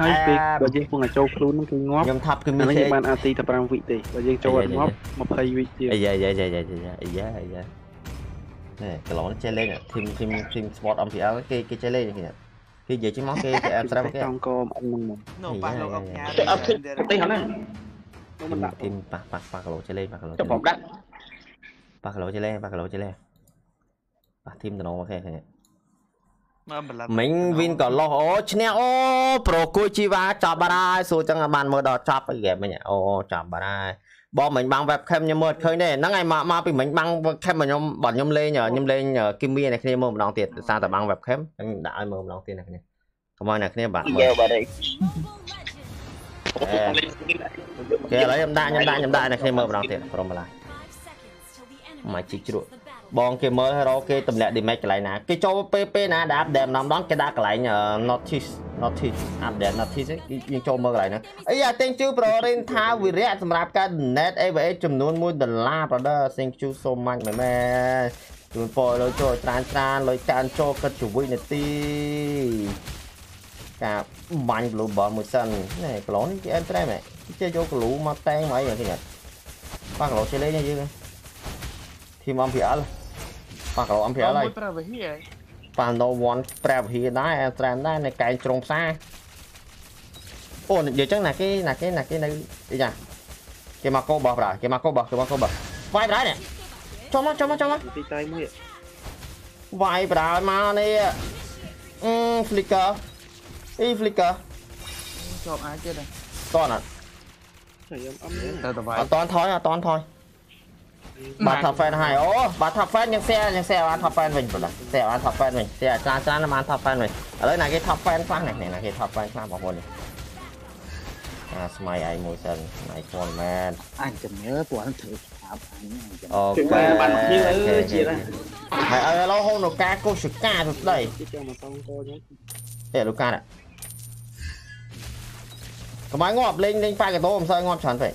ហើយពេលបើយើងពងអាចចូលខ្លួននឹងគឺងាប់ខ្ញុំថាប់គឺអាមាននេះទេយើងបានអាទីតែ5វិទេបើយើងចូលអត់ងាប់20វិទៀតអាយ៉ាយ៉ាយ៉ាយ៉ាយ៉ាអាយ៉ាអាយ៉ានេះកន្លងនេះចេះលេងធីមធីមធីម sport MPL គេគេចេះលេងគេគេនិយាយចេញមកគេគេអែបស្រាប់គេតង់កអត់នឹងមកនោះប៉ះលោកអុកញ៉ាទៅអត់ឃើញទេហ្នឹងណាធីមធីមប៉ះប៉ះប៉ះគីឡូចេះលេងប៉ះគីឡូចុះผมដាក់ប៉ះគីឡូចេះលេងប៉ះគីឡូចេះលេងប៉ះធីមតំណងមកគេឃើញ មើលបលឹមមិញវីនក៏លោះអូឈ្នះអូប្រូគួយជីវ៉ាចាប់បាត់ហើយសួរចឹងឲ្យបានមើលដល់ចប់អីហ្គេមមិញអូចាប់បាត់ហើយបងមិញបាំង webcam ខ្ញុំមើលឃើញទេហ្នឹងហើយមកមកពីមិញបាំង webcam របស់ខ្ញុំបើខ្ញុំលេងខ្ញុំលេងគីមីអ្នកគ្នាមើលម្ដងទៀតដោយសារតែបាំង webcam ខ្ញុំដាក់ឲ្យមើលម្ដងទៀតអ្នកគ្នាកុំឲ្យអ្នកគ្នាបាក់មើយើលបាទ đây គេឥឡូវខ្ញុំដាក់ខ្ញុំដាក់ខ្ញុំដាក់អ្នកគ្នាមើលម្ដងទៀតព្រមម្ល៉េះមកជីជ្រក់ បងគេមើលរកគេទម្លាក់ damage កន្លែងណាគេចូលពេលពេលណាដាក់ update ម្ដងម្ដងគេដាក់កន្លែង notice notice update notice គេយើងចូលមើលកន្លែងហ្នឹងអីយ៉ា thank you bro រិនថាវិរៈសម្រាប់ការ donate AVA ចំនួន1ដុល្លារ brother thank you so much មែនមែនជូនពរលើចូលត្រានត្រានលុយកានចូលគិតជាវិនាទីការបាញ់ blue ball មួយសិននេះកន្លងនេះគេអែមត្រែមហ៎ចេះយកកលូមកតែងមកអីគេញ៉ាំប៉ះកន្លងចេះលេងទេយើង ធីម MPL ប៉ះកន្លង MPL ហើយប្រើវិហីប៉ាណូវ៉ាន់ប្រែវិហាដែរអែត្រែមដែរនៅកែងជ្រុងផ្សារអូនិយាយចឹងណាគេណាគេណាគេនៅអីយ៉ាគេមកកោបោះប្រាគេមកកោបោះគេមកកោបោះវាយប្រានេះចូលមកចូលមកចូលមកទីតែមួយវាយប្រាមកនេះអឺ flicker អី flicker ជាប់អាចទៀតតោះណាខ្ញុំអត់ទៅទៅវាយអត់តន់ថយអត់តន់ថយ បាទ top fan ហើយអូបាទ top fan យើង share យើង share បាន top fan វិញបង share បាន top fan វិញ share ច្រើនច្រើនបាន top fan វិញឥឡូវណាគេ top fan ខ្លះនេះណាគេ top fan ខ្លះបងប្អូននេះអាស្មៃឯងមួយសិនស្មៃខ្លួនមែនអញជំនឿពួកអញធ្វើស្អាប់អញអញជំនឿអូជឿខេបានយើងអើជាតិហើយឥឡូវហូននៅការកុសកាទៅស្ដីជចាំមកតង់កខ្ញុំទេលោកកានេះកុំឲ្យងាប់លេងលេងប៉ាកតោមិនសូវងាប់ច្រើនពេក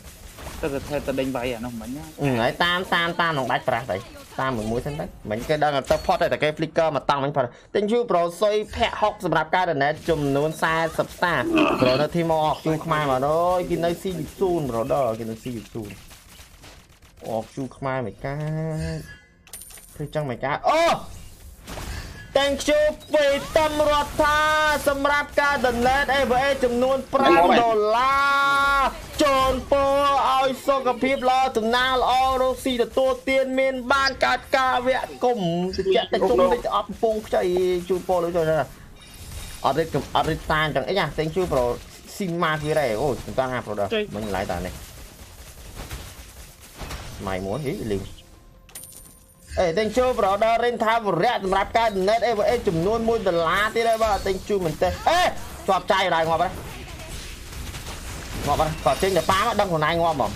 ទៅទៅថែទៅដេញវាយអានោះមិញអឺហើយតាមតាមតាមក្នុងដាច់ប្រាស់ទៅតាមមួយមួយសិនទៅមិនគេដឹងទៅផុតតែគេ flicker មកតង់មិញផុត Thank you bro សុយភ័ក្រ60សម្រាប់ការ donate ចំនួន40 star bro នៅធីមអកជូខ្មែរមកអើយគេនៅស៊ីស៊ូន brother គេនៅស៊ីស៊ូនអកជូខ្មែរមិនកាធ្វើចឹងមិនកាអូ Thank you ពេលតំរដ្ឋាសម្រាប់ការ donate AVA ចំនួន5ដុល្លារ ចូលពរឲ្យសុខភាពល្អសំណាងល្អរកស៊ីទទួលទានមាន បានកើតការវគ្គគុំតិចតិចជុំតិចអត់កំពងខ្ចីជូនពរលើចូលណាអត់រិទ្ធអត់រិទ្ធតានចឹងអីណា Thank you bro ស៊ីម៉ាគីរ៉េអូសំតាំងណា brother មិញឡាយតានេះម៉ៃមួយហីលីងអេ thank you brother រិនថាវរៈសម្រាប់ការ donate AVA ចំនួន1ដុល្លារទៀតហើយបាទ thank you មែនទេអេជាប់ចាយដល់ងាប់ហើយ ងាប់ហើយក៏ចេញតែប៉ាមកដឹងខ្លួនឯងងាប់ហ្មង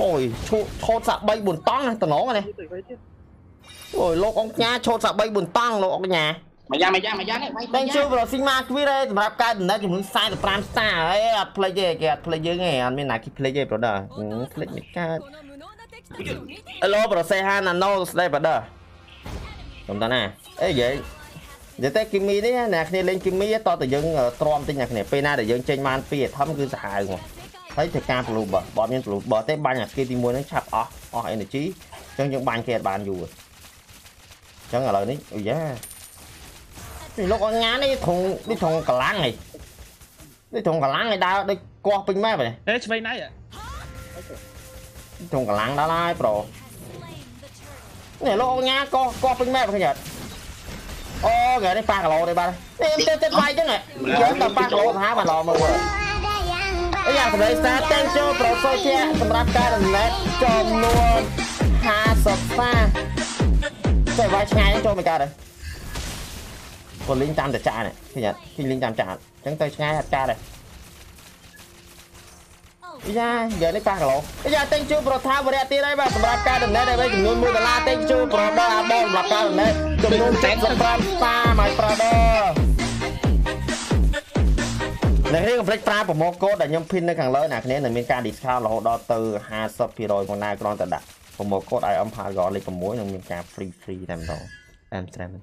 អូយឈូឆោតសាក់3 4តង់ណាតំណងនេះទៅវិញទៀតអូយលោកអង្គញាឆោតសាក់3 4តង់លោកអង្គញាមកយ៉ាងមកយ៉ាងមកយ៉ាងនេះវាយ thank you bro ស៊ីម៉ាគ្វីរ៉េសម្រាប់ការ donate ចំនួន45 star អេអត់ភ្លេចទេគេអត់ភ្លេចយើងទេអត់មានណាគេភ្លេចទេ brother ភ្លេចមិនកើត Hello bro say hi nano ស្ដី brother ខ្ញុំតាណាអេយាយ និយាយតែគីមីនេះណាគ្នាលេងគីមីតតែយើងទ្រាំតិចណាគ្នាពេលណាដែលយើងចេញបានពីធំគឺសាហាវមកហើយធ្វើការ blue bar បើអត់មាន blue bar ទេបាញ់អាគេទី1ហ្នឹងឆាប់អស់អស់ energy អញ្ចឹងយើងបាញ់គេអត់បានយូរអញ្ចឹងឥឡូវនេះអូយ៉ានេះលោកអញ្ញានេះធំនេះធំកម្លាំងហីនេះធំកម្លាំងឲ្យដើរដូចកោះពេញម៉ែបែរហេឆ្វេងណៃធំកម្លាំងដល់ហើយប្រូនេះលោកអញ្ញាកោះកោះពេញម៉ែឃើញអត់ អូគេនេះប៉ាគីឡូទេបាទនេះទៅចិត្តវាយចឹងយើងទៅប៉ាគីឡូទៅហៅបាទឡមើលមើលអីយ៉ាសម្រាប់សារតែងចូលប្រូសូជាសម្រាប់ការដំណេតចំនួន50សាចេះវាយឆ្ងាយចូលមិនកើតទេពលីងតាមតែចានេះឃើញអត់ឃើញលីងតាមចាអញ្ចឹងទៅឆ្ងាយអត់កើតទេ យ៉ាយកនេះប៉ះគីឡូយ៉ាតែងជួប្រូថាវរៈទៀតហើយបាទសម្រាប់ការដំណេតឲ្យវិញចំនួន1ដុល្លារតែងជួប្រូដល់អាបងសម្រាប់ការដំណេតចំនួន75ស្តាមកប្រូដល់នៅនេះកុំភ្លេចប្រើប្រម៉ូកូដដែលខ្ញុំភីននៅខាងលើអ្នកគ្នានឹងមានការ discount រហូតដល់ទៅ50%មកណាគ្រាន់តែដាក់ប្រម៉ូកូដ IM Paragon លេខ6នឹងមានការ free free តែម្ដងអែមស្រែមែន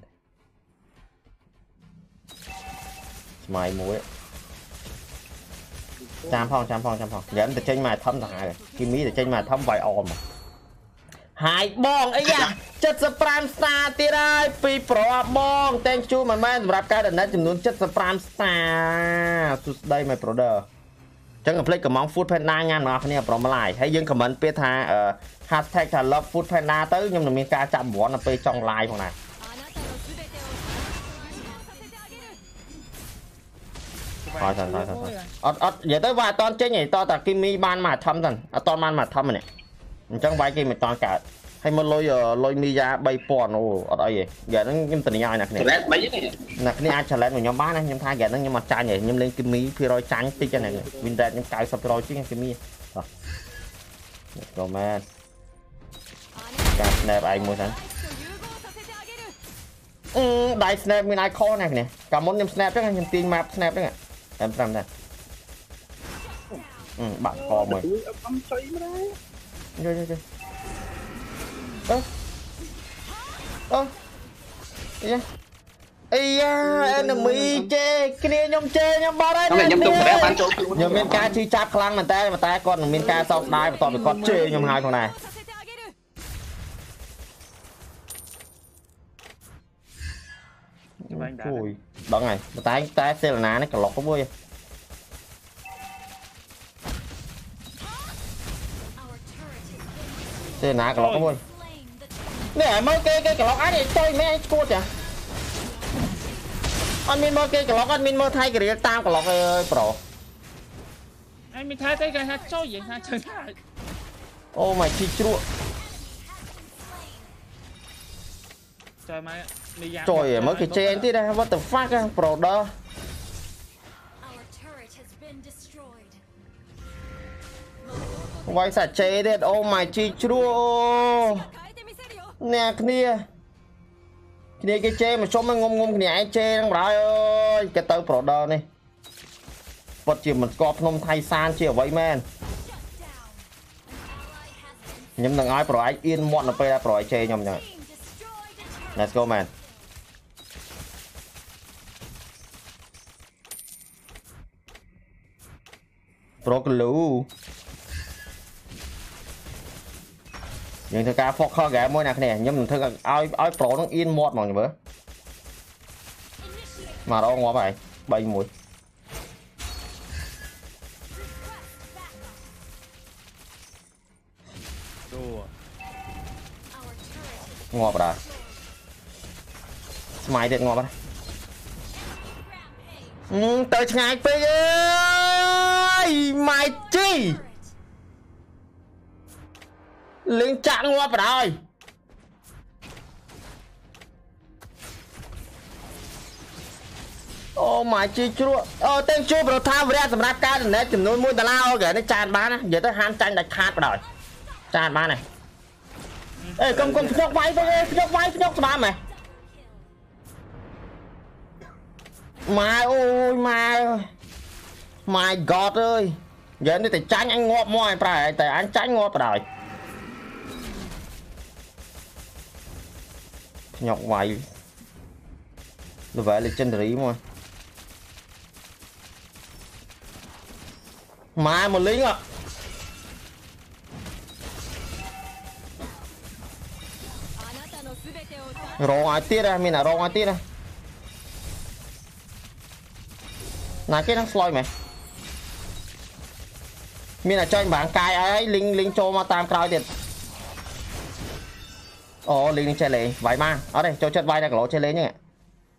ស្មៃមួយ ចាំផងចាំផងចាំផងយ៉ាទៅចេញមកធំទៅហើយគីមីទៅចេញមកធំវាយអមហើយបងអីយ៉ា75ស្តាទៀតហើយពីប្របបង thank you មិនមែនសម្រាប់ការ donate ចំនួន75ស្តាសួស្ដី my brother ចឹងកុំភ្លេចកំង food panda ញ៉ាំបងប្អូនគ្នាប្រមឡាយហើយយើង comment ពាក្យថា hashtag ថា love food panda ទៅខ្ញុំនឹងមានការចាប់រង្វាន់នៅពេលចុង live ផងដែ ថយថយថយថយអត់អត់និយាយទៅវាអត់តន់ចេញឯងតតាគីមីបានមកអាធំសិនអត់តន់បានមកអាធំនេះអញ្ចឹងវាយគេមិនតន់កើតហើយមកលុយលុយមីយ៉ា3000អូអត់អីទេហ្គេហ្នឹងខ្ញុំសន្យាឲ្យអ្នកគ្នាអ្នកគ្នាអាច challenge របស់ខ្ញុំបានណាខ្ញុំថាហ្គេហ្នឹងខ្ញុំអត់ចាញ់ទេខ្ញុំលេងគីមីភាគរយចាញ់តិចណា win rate ខ្ញុំ90%ជាងគីមីអត់ក៏មែនកាត់ snap ឯងមួយសិនអឺដៃ snap មាន icon ណាគ្នាកាលមុនខ្ញុំ snap ចឹងខ្ញុំទាញ map snap ចឹង M5 nè ừ, bạn có mày rồi rồi rồi ơ ơ yeah. Ây da, enemy ជេគ្នាខ្ញុំជេខ្ញុំបាត់ហើយខ្ញុំទុកប្រាក់បានចូលខ្លួនខ្ញុំមានការឈឺចាប់ខ្លាំងមែនតើតែគាត់នឹងមានការសោកស្ដាយបន្ទាប់ពីគាត់ជេខ្ញុំហើយផងដែរខ្ញុំបាញ់ដែរ ដឹងហើយប៉ុន្តែតែសេលណានេះក្លុកទៅមួយ Our turret has been សេលណាក្លុកទៅមួយ slain the នេះឲ្យមើលគេគេក្លុកអត់ទេចុយមែនឈួតចាអត់មានមើលគេក្លុកអត់មានមើលថៃករៀលតាមក្លុកអើយប្រូអញមានថាទេគេថាចូលយើងថាជើងថាអូមកជីជ្រក់ ចូលមកនេះយ៉ាងចូលមើលគេចេញទៀតណា what the fuck ប្រដវាយសាចេទៀតអូ my ជីជ្រួអូអ្នកគ្នាគ្នាគេចេមកជុំងុំងុំគ្នាឯងចេនឹងបើអើយគេទៅប្រដនេះពិតជាមិនស្គាល់ភ្នំថៃសានជាអ្វីមែនខ្ញុំនឹងឲ្យប្រអាយអៀនមាត់នៅពេលដែលប្រអាយចេខ្ញុំហ្នឹង Let's go man ប្រូកលូយើងធ្វើការ focus game មួយណាគ្នាខ្ញុំនឹងធ្វើឲ្យឲ្យប្រូនឹងអៀនមាត់ហ្មងមើល Initiate មករងងាប់ហើយ3 1ដូ our turret has ងាប់ដែរ ស្មៃទៀតងាប់ដែរ rampage អឺទៅឆ្ងាយពេកអើយម៉ៃជី turret លេងចាក់ងាប់បណ្ដោយអូម៉ាជីជ្រក់អូតែងជួបប្រថាវរៈសម្រាប់ការដំណេកចំនួន1ដុល្លារអូខេនេះចានបានណានិយាយទៅហាមចាញ់ដាច់ខាតបណ្ដោយចានបានណាអេកុំកុំភ្ញុកវាយទៅអេភ្ញុកវាយភ្ញុកស្បាមហ៎ Mai ôi mai My god ơi. Giờ anh đi thì tránh anh ngọt mồi phải Tại anh tránh ngọt rồi Nhọc vậy. Nó vẽ legendary mà. Mai một lính ạ. Rồi ai tiết ra, mình là rồi ai tiết ra. ណាគេនឹងស្លយមែនមានតែចាញ់បាងកាយហើយលីងលីងចូលមកតាមក្រោយទៀតអូលីងនេះចេះលេងវាយមកអត់ទេចូលចិត្តវាយតែកន្លោចេះលេងហ្នឹង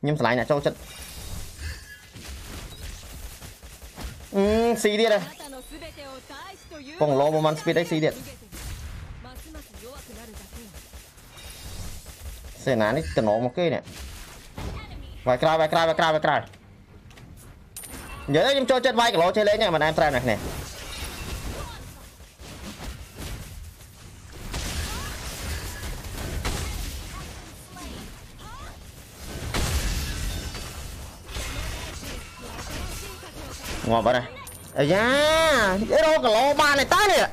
ខ្ញុំឆ្លាញ់អ្នកចូលចិត្តអឺស៊ីទៀតហ៎បងលោមកមិន speed អីស៊ីទៀតសេណានេះតំណមកគេនេះវាយក្រោយវាយក្រោយវាយក្រោយវាយក្រោយ និយាយទៅខ្ញុំចូលចិត្តវាយគីឡូចេះលេងហ្នឹងមិនដែរប្រែណាស់នេះងាប់អត់ទេអាយ៉ារកគីឡូបានទេតើនេះ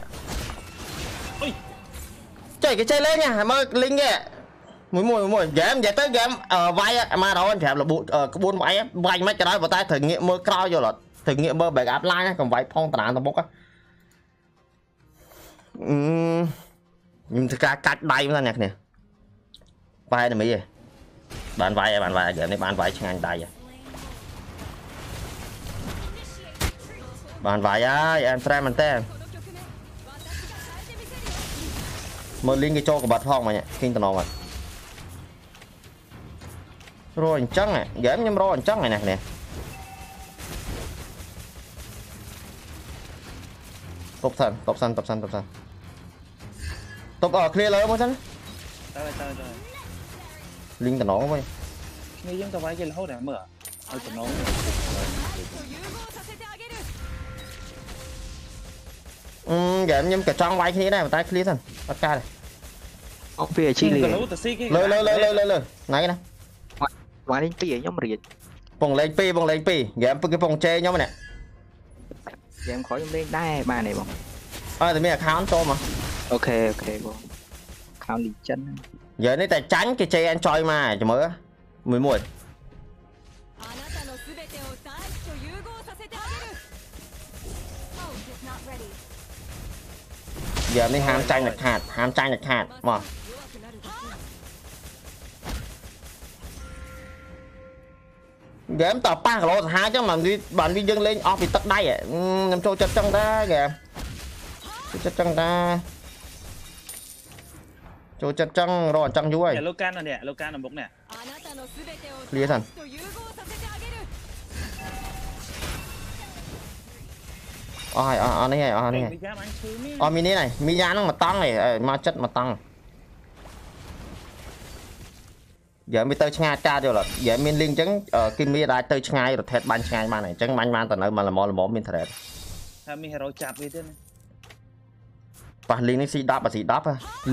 ចេះគេចេះលេងហ៎មើលលីងគេ មួយមួយមួយហ្គេមនិយាយទៅហ្គេមវាយអាម៉ារ៉ូប្រាប់របូក្បួនវាយវាយមិនច្រើនប៉ុន្តែត្រូវងាកមើលក្រោយយល់អត់ត្រូវងាកមើល back up line កំវាយផងតារាងតបុកអឺខ្ញុំធ្វើការកាច់ដៃមែនអ្នកគ្នាបាយតែមីឯងបានវាយឯងបានវាយហ្គេមនេះបានវាយឆ្ងាញ់ដៃឯងបានវាយហើយអែមស្រែមែនតើមើលលីងគេចូលកបាត់ផងមកគេងតំណងអត់ rồi អញ្ចឹងហ្គេមខ្ញុំរកអញ្ចឹងឯណាគ្នាតបសិនតបសិនតបសិនតបសិនតបអ clear លើមកសិនទៅទៅទៅលីងតំណងវិញគ្នាយើងទៅវាយគេរហូតដល់មើលឲ្យតំណងអឺហ្គេមខ្ញុំក៏ចង់វាយគ្នាដែរតែ clear សិនអត់កើតទេអស់ពីអាជីលីលើលើលើលើលើណៃណា វ៉ាលេងពីខ្ញុំរៀនពងលេងពីពងលេងពីហ្គេមគេពងជេខ្ញុំនេះហ្គេមក្រោយខ្ញុំលេងដែរបានទេបងអើតែមាន account ចូលមកអូខេអូខេបង account legend យើនេះតែចាញ់គេជេអញចយមកចាំមើលមួយមួយយ៉ានេះហាមចាញ់ដាច់ខាតហាមចាញ់ដាច់ខាតមក ហ្គេមតើប៉ះគីឡូសាហាវចឹងបានបានវាយើងលេងអស់ពីទឹកដៃខ្ញុំចូលចិត្តចឹងដែរហ្គេមចូលចិត្តចឹងដែរចូលចិត្តចឹងរកអញ្ចឹងយូរហើយលោកកាននេះលោកកានអំបុកនេះលៀសិនអស់ហើយអស់នេះហើយអស់នេះហើយអស់មីនេះហើយមីយ៉ាហ្នឹងមកតង់ឯងមកចិត្តមកតង់ យ៉ាមានទៅឆ្ងាយកាតយល់អត់យ៉ាមានលីងចឹងគីមីអាចទៅឆ្ងាយរថេតបាញ់ឆ្ងាយបានហើយអញ្ចឹងបាញ់បានទៅនៅមកល្មមល្មមមានថេតថាមានហេរ៉ូចាប់វាទៀតប៉ះលីងនេះ C10 អា C10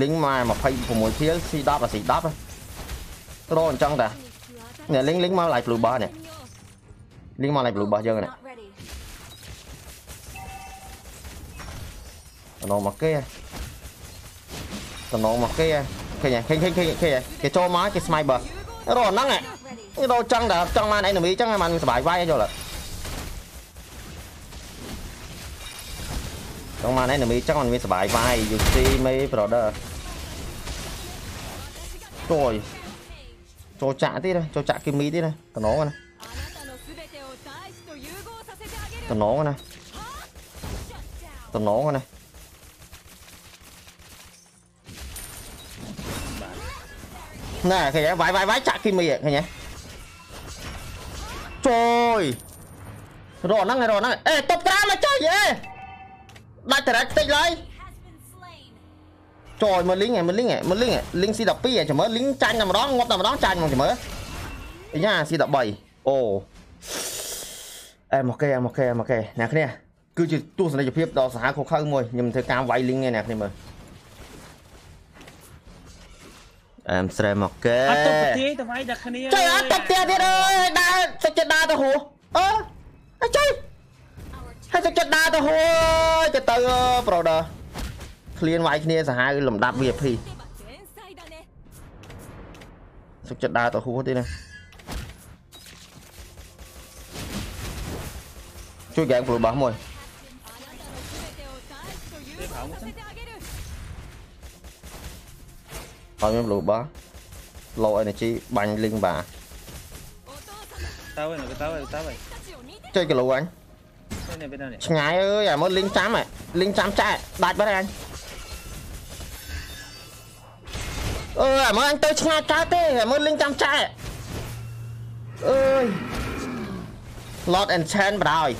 លីងមក26ភៀល C10 អា C10 ត្រអញ្ចឹងតានេះលីងលីងមក live blue bar នេះលីងមក live blue bar យើងនេះតំណងមកគេតំណងមកគេឃើញ ឃើញឃើញឃើញឃើញគេគេចូលមកគេ sniper រកហ្នឹងឯងរកចង់តែចង់បាន enemy ចឹងហ្នឹងសុបាយវាយយល់ចង់បាន enemy ចឹងមិនមានសុបាយវាយ you see me brother ចូលចូលចាក់ទៀតចូលចាក់គីមីទៀតណាតំណងណាតំណងណាតំណងណា ណែឃើញហើយវាយវាយវាយចាក់គីមីឃើញទេចូលរកហ្នឹងរកហ្នឹងអេតបក្រាមកចុយអេដាច់តរ៉ាច់តិចឡើយចូលមើលលីងមើលលីងមើលលីងលីង C12 ចាំមើលលីងចាញ់តែម្ដងងាប់តែម្ដងចាញ់ហ្មងចាំមើលអីយ៉ា C13 អូអេមកគេមកគេមកគេអ្នកគ្នាគឺជាទស្សនីយភាពដ៏សាហាវខុសខើមួយខ្ញុំធ្វើការវាយលីងឯអ្នកគ្នាមើល អែមស្រែមកកែអត់ទៅប្រទាយទៅវាយតែគ្នាចុយអត់ទៅផ្ទះទៀតអើយដើរសេចក្ដីដើរទៅហួអើចុយហើយសេចក្ដីដើរទៅហួទៅទៅប្រដឃ្លានវាយគ្នាសាហាវលំដាប់ VIP សេចក្ដីដើរទៅហួទេណាជួយកែងព្រោះបោះមួយ ហើយខ្ញុំលូបា low energy បាញ់លីងបាទៅវិញទៅវិញទៅវិញចុចគីឡូអញឆ្ងាយអើយអាមើលលីងចាំលីងចាំចែដាច់បាត់ហើយអញអើយអាមើលអញទៅឆ្ងាយកើតទេអាមើលលីងចាំចែអើយ lot and chain បណ្ដោយ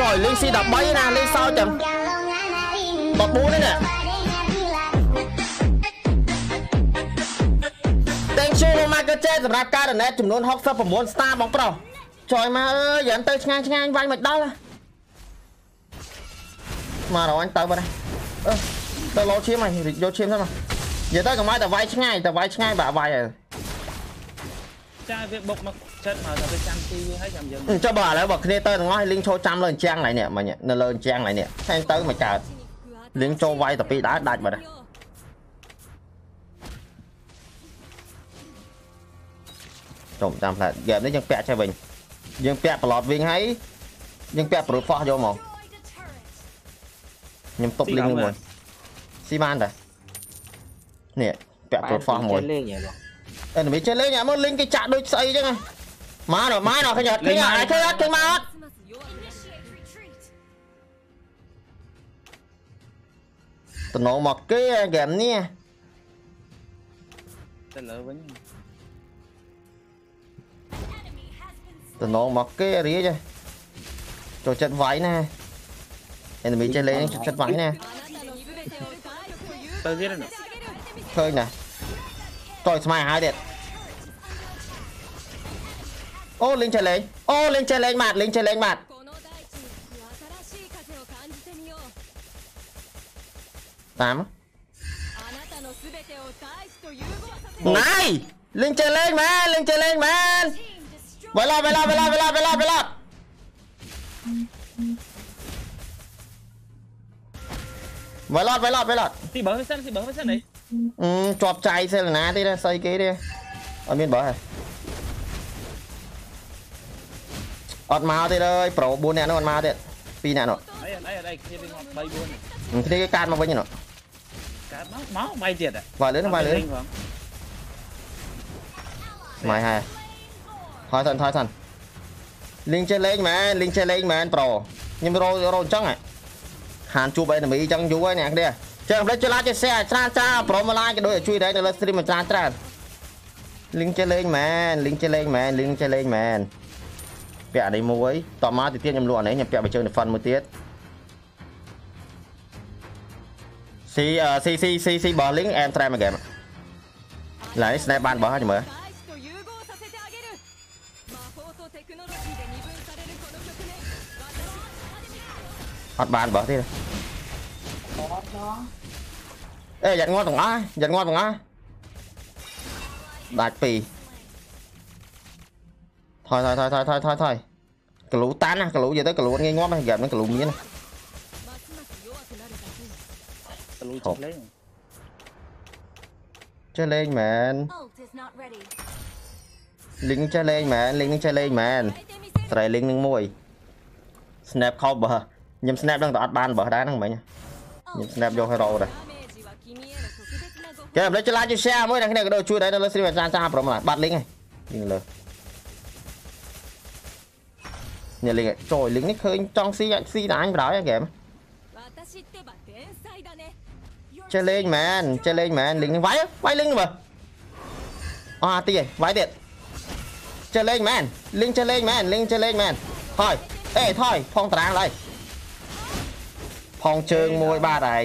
ចុយលេង C13 ណាលេងសោចាំ14នេះណា Thank you មកមកចេសម្រាប់ការ donate ចំនួន69 star បងប្រុសចុយមកអើយយ៉ាងទៅឆ្ងាយឆ្ងាយវាយមិនដល់មករអញទៅបាត់ហើយអឺទៅលោឈាមហើយយកឈាមទៅមកនិយាយទៅកុំឲ្យតែវាយឆ្ងាយតែវាយឆ្ងាយបាក់វាយហើយចាវាបុកមកចិត្តមកតែទៅចាំទីវាហើយចាំយើងអឺចុះបើឥឡូវបើគ្នាទៅទាំងអស់ឲ្យលីងចូលចាំលើអញ្ចាំងហ្នឹងនេះមិញនៅលើអញ្ចាំងហ្នឹងនេះថែមទៅមកកើតលីងចូលវាយតែពីរដើរដាច់បាត់ ចុំតាមផ្លែហ្គេមនេះយើងពាក់ចេះវិញយើងពាក់ប្លត់វិញហើយយើងពាក់ប្រូតហ្វោះយកមកខ្ញុំតុបលីងនឹងមួយស៊ីបានតានេះពាក់ប្រូតហ្វោះមួយលេងហ៎បងអឺនិយាយចេះលេងអាមកលេងគេចាក់ដូចស្អីចឹងមកដល់មកដល់ឃើញអត់ឃើញអត់ឃើញអត់ឃើញមកអត់តំណងមកគេហ្គេមនេះទៅលើវិញ ទៅនងមកគេរីចចូលចិត្តវាយណា enemy ចេះលេងចូលចិត្តវាយណាទៅទៀតណាឃើញណាតយស្មៃហើយទៀតអូលេងចេះលេងអូលេងចេះលេងម៉ាត់លេងចេះលេងម៉ាត់តាមណៃលេងចេះលេងមែនលេងចេះលេងមែន Vậy là, vậy là, vậy là, vậy là, vậy là, vậy là. Vậy lọt, vậy lọt, vậy lọt. Thì bớ với sân, thì bớ với sân đấy. Ừ, chọp chạy xe là ná đi ra, xây cái đi. Ở bên bớ hả? Ọt máu thì ơi, pro 4 nè nó còn máu thì. Phi nè nó. Đây, đây, đây, kia bên 3 4. Ừ, cái card mà bao nhiêu nó? Card máu, máu bay tiệt à. Vài lớn, vài lớn. Mày hai. À? ថយសិនថយសិនលីងចេះលេងមែនលីងចេះលេងមែនប្រូខ្ញុំរោរោអញ្ចឹងហ៎ហានជួបអេនមីអញ្ចឹងយូរហើយអ្នកគ្នាចឹងមិនចេះឡាចេះ share ច្រើនច្រើនប្រូមកឡាយក៏ដូចជួយដែរនៅលើ stream មួយច្រើនច្រើនលីងចេះលេងមែនលីងចេះលេងមែនលីងចេះលេងមែនពាក់អានេះមួយតមកទៅទៀតខ្ញុំលក់អានេះខ្ញុំពាក់បញ្ជើង defend មួយទៀតស៊ីស៊ីស៊ីស៊ីស៊ីបោះលីងអែមត្រែមួយហ្គេមឡើយ snap បានបោះហើយមើល អត់បានបោះទេអេយ៉ាត់ងាត់ទាំងអស់យ៉ាត់ងាត់ទាំងអស់ដាច់ពីរថយថយថយថយថយថយថយកលូតានណាកលូយកទៅកលូងាយងាប់ណាហ្គេមនេះកលូមានណាកលូជិះលេងចេះលេងមែនលីងចេះលេងមែនលីងនឹងចេះលេងមែនស្រីលីងនឹងមួយ snap cover ខ្ញុំ snap នឹងតែអត់បានបើដែរហ្នឹងមិញខ្ញុំ snap យក hero ដែរចាំអត់លេចឡាជួយ share មួយអ្នកគ្នាក៏ដូចជួយដែរនៅលើ stream អាចារ្យសាប្រមឡាបាត់ link ហ្នឹងលើនេះ link ចូល link នេះឃើញចង់ស៊ីអាចស៊ីតែអញបណ្ដោយហ្គេមចេះលេងមែនចេះលេងមែន link នេះវាយវាយ link មើលអស់អាទីហើយវាយទៀតចេះលេងមែន link ចេះលេងមែន link ចេះលេងមែនហើយអេថយផងតារាងឡើយ ផងជើងមួយបាទហើយ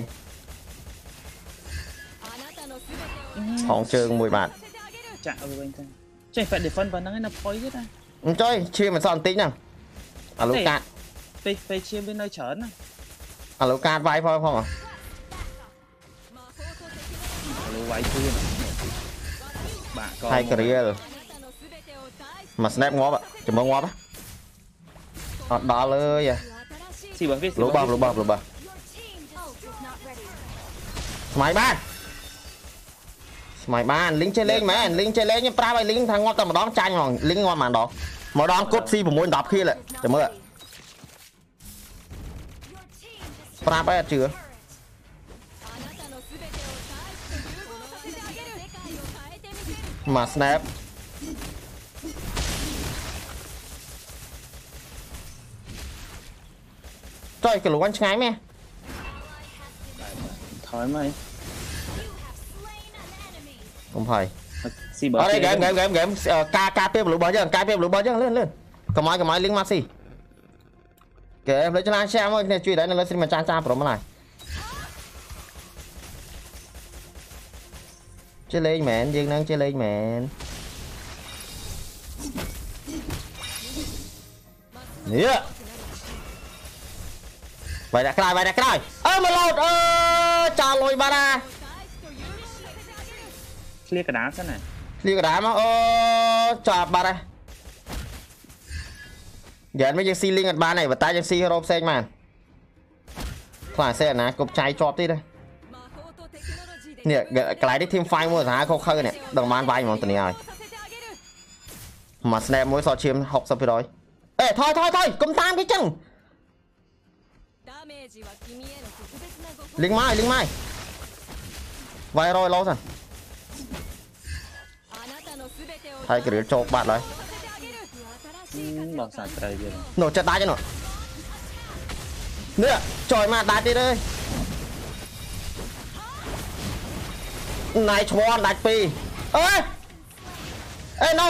ផងជើងមួយបាទចាក់វិញទៅចេះ fat defense ប៉ុណ្ណឹងឯណា point ទៀតណាអញ្ចឹងឈាមមិនសោះបន្តិចហ្នឹងអាលូកាតពេកពេកឈាមវានៅច្រើនណាអាលូកាតវាយផងផងអាលូវាយឈាមបាក់កហើយក្រៀលមក snap ងាប់ចាំងាប់អត់ដល់អើយស៊ីបើវាលូបោះលូបោះលូបោះ ស្មៃបានស្មៃបានលីងចេះលេងមែនលីងចេះលេងប្រាប់ឲ្យលីងថាងាប់តែម្ដងចាញ់ហ្មងលីងងាប់តែម្ដងម្ដងគត់ C6 10 kill ចាំមើលប្រាប់ឲ្យអត់ជឿមក snap ចុយកលួនឆ្ងាយមែន khỏi mày không phải. Xì bỏ ở đây game game game game. Ờ, K kp lũ bò chứ kp lũ bò chứ lên lên. Cầm máy cầm máy liên maxi. Kệ em lấy cho anh xem thôi, này chui đấy này lấy xin mà cha cha pro mà này. Chơi lên mẹn dương năng chơi lên mẹn. Nè vậy đã cài vậy đã cài ơi mà lột ơi ចាលុយបាត់ណាឆ្លៀកកណ្ដាលសិនណាឆ្លៀកកណ្ដាលមកអូចាបាត់ហើយយ៉ាងមិនយើងស៊ីលីងអត់បានទេបើតែយើងស៊ីរ៉ូផ្សេងបានខ្លះសេអាណាគប់ចាយជាប់ទៀតណានេះកន្លែងនេះ team fight មួយសាហាខុសខើនេះដល់បានវាយហ្មងតានេះហើយមក snap មួយសតឈាម60%អេថយថយថយកុំតាមគេចឹង លីងម៉ាយលីងម៉ាយវាយរយឡូសិនហើយគ្រៀលចោកបាត់ហើយបងសាច់ត្រូវទៀតនោះចិត្តដាច់នោះនេះចយមកដាច់ទៀតអើយណៃឈ្មោះដាច់ពីរអើយអេណូ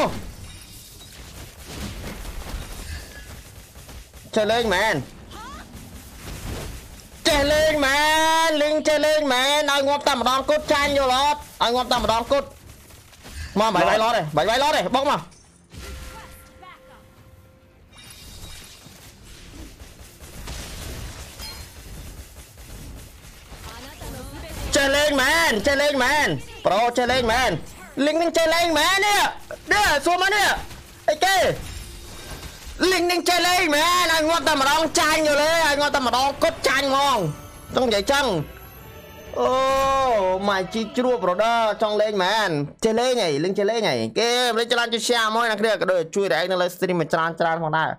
ចេះលេងមែន ចេះលេងមែនលីងចេះលេងមែនឲ្យងាប់តែម្ដងគត់ចាញ់យល់អត់ឲ្យងាប់តែម្ដងគត់មកបាយបាយឡតទេបាយបាយឡតទេបុកមកចេះលេងមែនចេះលេងមែនប្រូចេះលេងមែនលីងនឹងចេះលេងមែននេះនេះសួរមកនេះអីគេ លីងនឹងចេះលេងមែនឲ្យងាត់តែម្ដងចាញ់យល់ទេឲ្យងាត់តែម្ដងគត់ចាញ់ហ្មងចង់និយាយចឹងអូម៉ៃជីជ្រួប្រូដឺចង់លេងមែនចេះលេងហីលីងចេះលេងហីគេមិនចង់ជួយ share មួយណាគ្នាក៏ដូចជួយ react នៅលើ stream មួយច្រើនច្រើនផងដែរ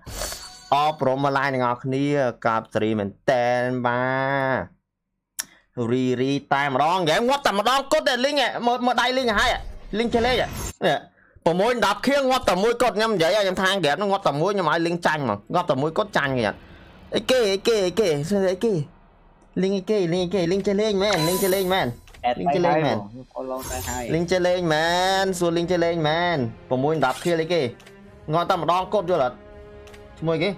អរព្រមមក line ទាំងអស់គ្នាកាប់ stream មែនតែនបាទរីរីតែម្ដងហ្គេមងាប់តែម្ដងគត់តែលីងមើលមើលដៃលីងហើយលីងចេះលេងនេះ 6 10ខៀងងាប់តែមួយគត់ខ្ញុំនិយាយឲ្យខ្ញុំថាហ្គេមហ្នឹងងាប់តែមួយខ្ញុំឲ្យលីងចាញ់មកងាប់តែមួយគត់ចាញ់គេអីគេអីគេអីគេស្អីគេលីងអីគេលីងអីគេលីងចេះលេងមែនលីងចេះលេងមែនលីងចេះលេងមែនអត់ឡងតែហើយលីងចេះលេងមែនសួរលីងចេះលេងមែន6 10ខៀលអីគេងាប់តែម្ដងគត់យល់អត់ឈ្មោះអីគេ